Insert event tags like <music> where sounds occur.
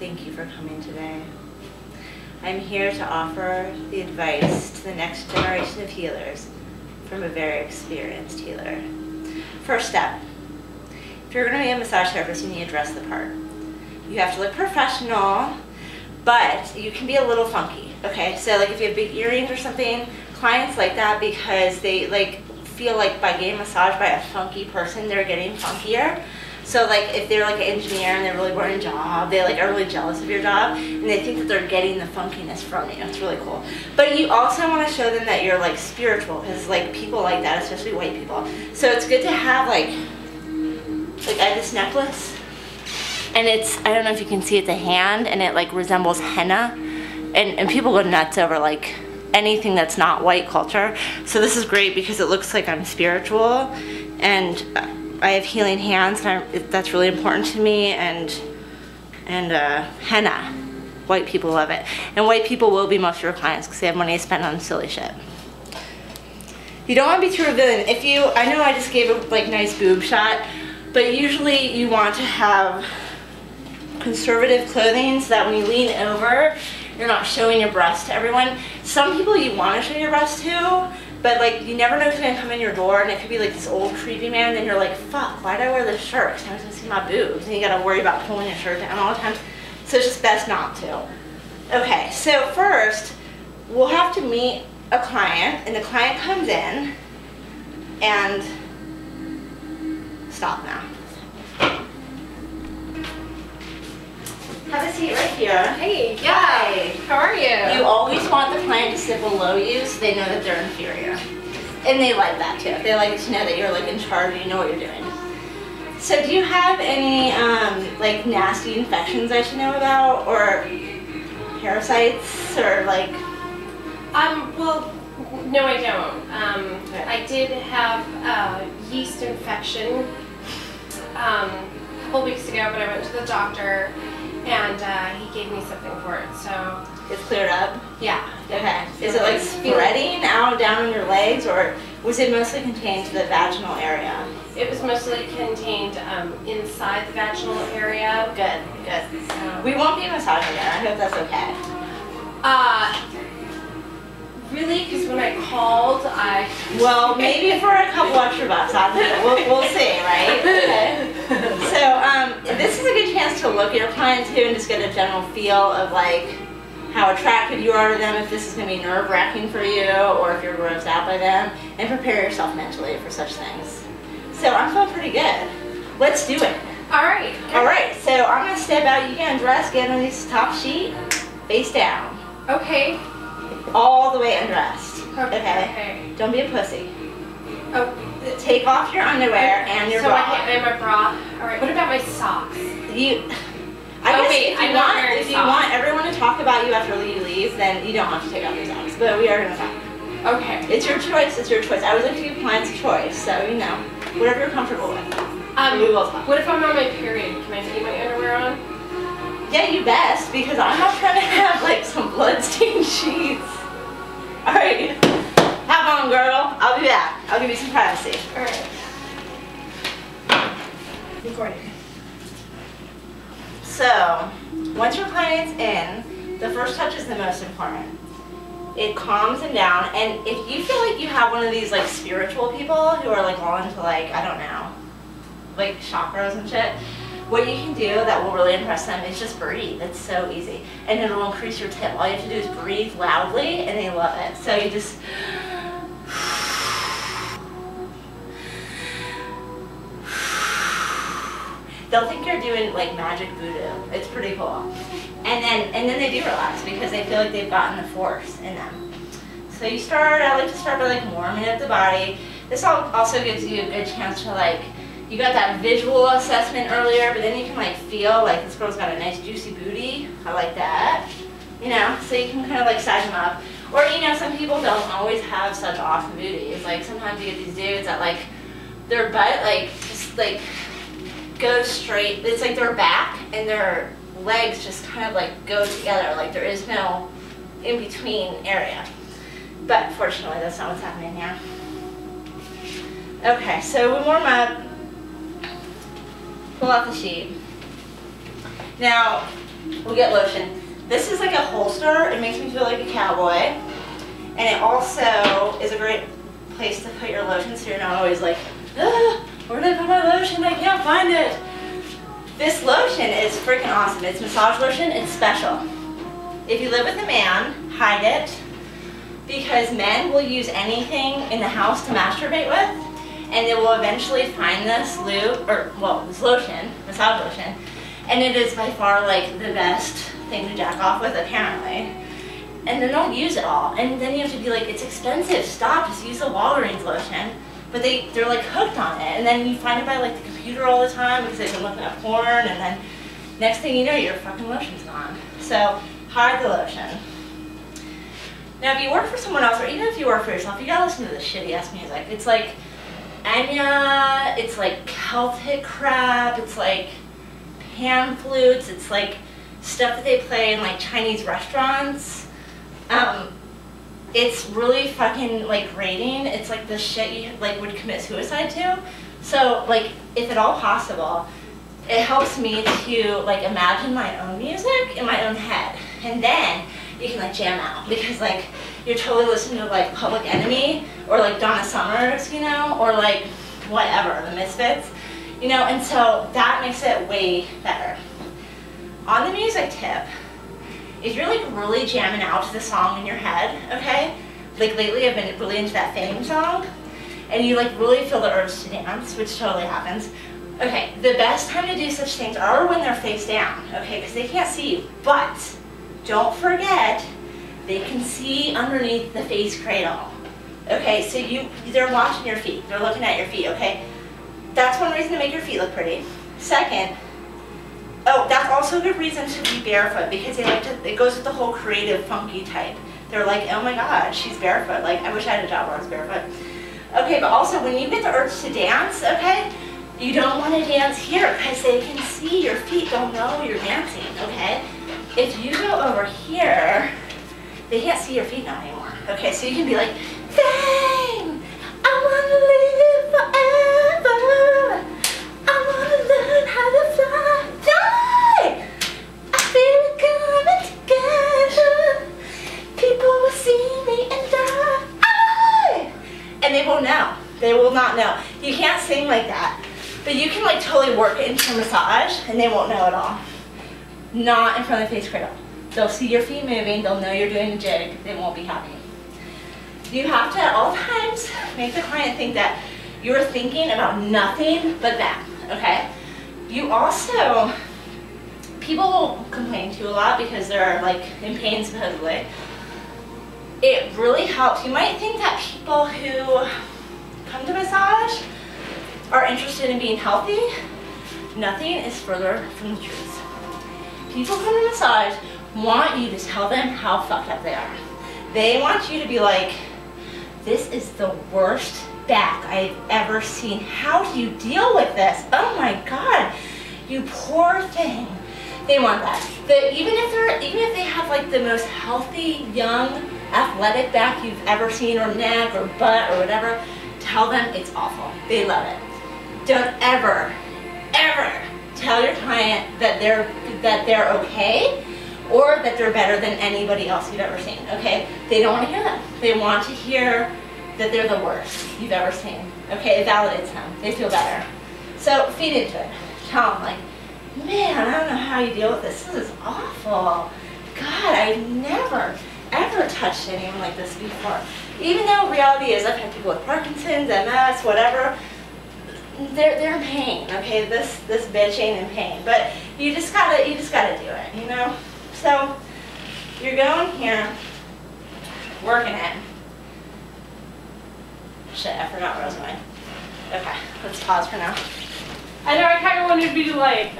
Thank you for coming today. I'm here to offer the advice to the next generation of healers from a very experienced healer. First step, if you're going to be a massage therapist, you need to dress the part. You have to look professional, but you can be a little funky, okay? So like if you have big earrings or something, clients like that because they like feel like by getting massaged by a funky person, they're getting funkier. So like if they're like an engineer and they're really bored in job, they like are really jealous of your job and they think that they're getting the funkiness from you. It's really cool. But you also want to show them that you're like spiritual because like people like that, especially white people. So it's good to have like like I have this necklace and it's I don't know if you can see it's a hand and it like resembles henna and, and people go nuts over like anything that's not white culture. So this is great because it looks like I'm spiritual and uh, I have healing hands, and I, that's really important to me. And and uh, henna, white people love it, and white people will be most of your clients because they have money to spend on silly shit. You don't want to be too revealing. If you, I know I just gave a like nice boob shot, but usually you want to have conservative clothing so that when you lean over, you're not showing your breast to everyone. Some people you want to show your breast to, but like you never know who's gonna come in your door and it could be like this old creepy man and you're like, fuck, why did I wear this shirt? Because I was gonna see my boobs and you gotta worry about pulling your shirt down all the time. So it's just best not to. Okay, so first we'll have to meet a client and the client comes in and stop now. Have a seat right here. Hey, yeah. Hi. How are you? You always want the plant to sit below you so they know that they're inferior. And they like that too. They like to know that you're like in charge, you know what you're doing. So do you have any um, like nasty infections I should know about or parasites or like Um, well, no I don't. Um, Okay. I did have a yeast infection um, a couple weeks ago, but I went to the doctor and uh, he gave me something for it. So, it's cleared up? yeah. Okay. Is it like spreading out down on your legs or was it mostly contained to the vaginal area? It was mostly contained um, inside the vaginal area. Good, good. So, We won't be massaging it. I hope that's okay. uh, really? Because when I called, I. Well, maybe for a couple extra bucks, I don't know. We'll, we'll see, right? <laughs> Okay. So um, this is a good chance to look at your client too and just get a general feel of like how attracted you are to them, if this is going to be nerve wracking for you, or if you're grossed out by them, and prepare yourself mentally for such things. So I'm feeling pretty good. Let's do it. All right. All right. So I'm going to step out. You can undress, get on this top sheet, face down, Okay. All the way undressed. Okay. Okay. Don't be a pussy. Oh, Take off your underwear and your so bra. I can't wear my bra. All right. What about my socks? You. I Oh, guess wait, if you want, if you socks. want everyone to talk about you after you leave, then you don't have to take off your socks. But we are gonna talk. Okay. It's your choice. It's your choice. I always like to give clients a choice, so you know, whatever you're comfortable with. Um, we will talk. what if I'm on my period? Can I keep my underwear on? Yeah, you best because I'm not trying <laughs> to have like some bloodstained sheets. All right, have on, girl. I'll be back. I'll give you some privacy. All right. Recording. So, once your client's in, the first touch is the most important. It calms them down, and if you feel like you have one of these like spiritual people who are like all into like, I don't know, like chakras and shit, what you can do that will really impress them is just breathe. It's so easy. And it'll increase your tip. All you have to do is breathe loudly, and they love it. So you just they'll think you're doing like magic voodoo. It's pretty cool. And then and then they do relax because they feel like they've gotten the force in them. So you start, I like to start by like warming up the body. This al- also gives you a good chance to like, you got that visual assessment earlier, but then you can like feel like this girl's got a nice juicy booty. I like that. You know, so you can kind of like size them up. Or you know, some people don't always have such awesome booties. Like sometimes you get these dudes that like, their butt like, just like goes straight. It's like their back and their legs just kind of like go together. Like there is no in between area. But fortunately, that's not what's happening here. Okay, so we warm up. Pull out the sheet. Now, we'll get lotion. This is like a holster. It makes me feel like a cowboy. And it also is a great place to put your lotion so you're not always like, ah, where did I put my lotion? I can't find it. This lotion is freaking awesome. It's massage lotion. It's special. If you live with a man, hide it because men will use anything in the house to masturbate with and they will eventually find this lube, or well, this lotion, massage lotion, and it is by far like the best thing to jack off with apparently. And then they'll use it all, and then you have to be like, it's expensive, stop, just use the Walgreens lotion. But they, they're like hooked on it, and then you find it by like the computer all the time because they've been looking at porn, and then next thing you know, your fucking lotion's gone. So hide the lotion. Now, if you work for someone else, or even if you work for yourself, you gotta listen to this shitty ass music. It's like Enya, it's like Celtic crap, it's like pan flutes, it's like stuff that they play in like Chinese restaurants. Um, it's really fucking like grating. It's like the shit you like would commit suicide to. So like, if at all possible, it helps me to like imagine my own music in my own head, and then you can like jam out because like you're totally listening to like Public Enemy or like Donna Summers, you know, or like whatever, the Misfits, you know, and so that makes it way better. On the music tip, if you're like really jamming out to the song in your head, okay, like lately I've been really into that Fame song, and you like really feel the urge to dance, which totally happens. Okay, the best time to do such things are when they're face down, okay, because they can't see you, but don't forget, they can see underneath the face cradle. Okay, so you they're watching your feet. They're looking at your feet, okay? That's one reason to make your feet look pretty. Second, oh, that's also a good reason to be barefoot because they like to, it goes with the whole creative, funky type. They're like, oh my god, she's barefoot. Like, I wish I had a job where I was barefoot. Okay, but also when you get the urge to dance, okay, you don't want to dance here because they can see your feet, don't know you're dancing, okay? If you go over here, they can't see your feet now anymore. Okay, so you can be like, Fame, I wanna live forever. I wanna learn how to fly, fly. I feel it coming together. People will see me and die. And they won't know. They will not know. You can't sing like that. But you can like totally work into a massage and they won't know at all. Not in front of the face cradle. They'll see your feet moving, they'll know you're doing a jig, they won't be happy. You have to at all times make the client think that you're thinking about nothing but them, okay? You also, people will complain to you a lot because they're like in pain supposedly. It really helps. You might think that people who come to massage are interested in being healthy. Nothing is further from the truth. People come to massage want you to tell them how fucked up they are. They want you to be like, this is the worst back I've ever seen. How do you deal with this? Oh my God, you poor thing. They want that. Even if they're, even if they have like the most healthy, young, athletic back you've ever seen, or neck, or butt, or whatever, tell them it's awful. They love it. Don't ever, ever tell your client that they're that they're okay or that they're better than anybody else you've ever seen, okay? They don't want to hear that. They want to hear that they're the worst you've ever seen, okay? It validates them. They feel better. So feed into it. Tell them, like, man, I don't know how you deal with this. This is awful. God, I've never, ever touched anyone like this before. Even though reality is I've had people with Parkinson's, MS, whatever, they're, they're in pain, okay? This, this bitch ain't in pain. But you just gotta, you just gotta do it, you know? So you're going here, working it. Shit, I forgot where I was going. Okay, let's pause for now. I know I kind of wanted to be like.